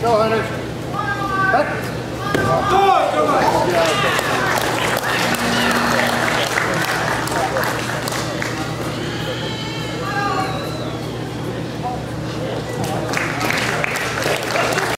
Go, Hunter.